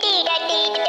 dee da dee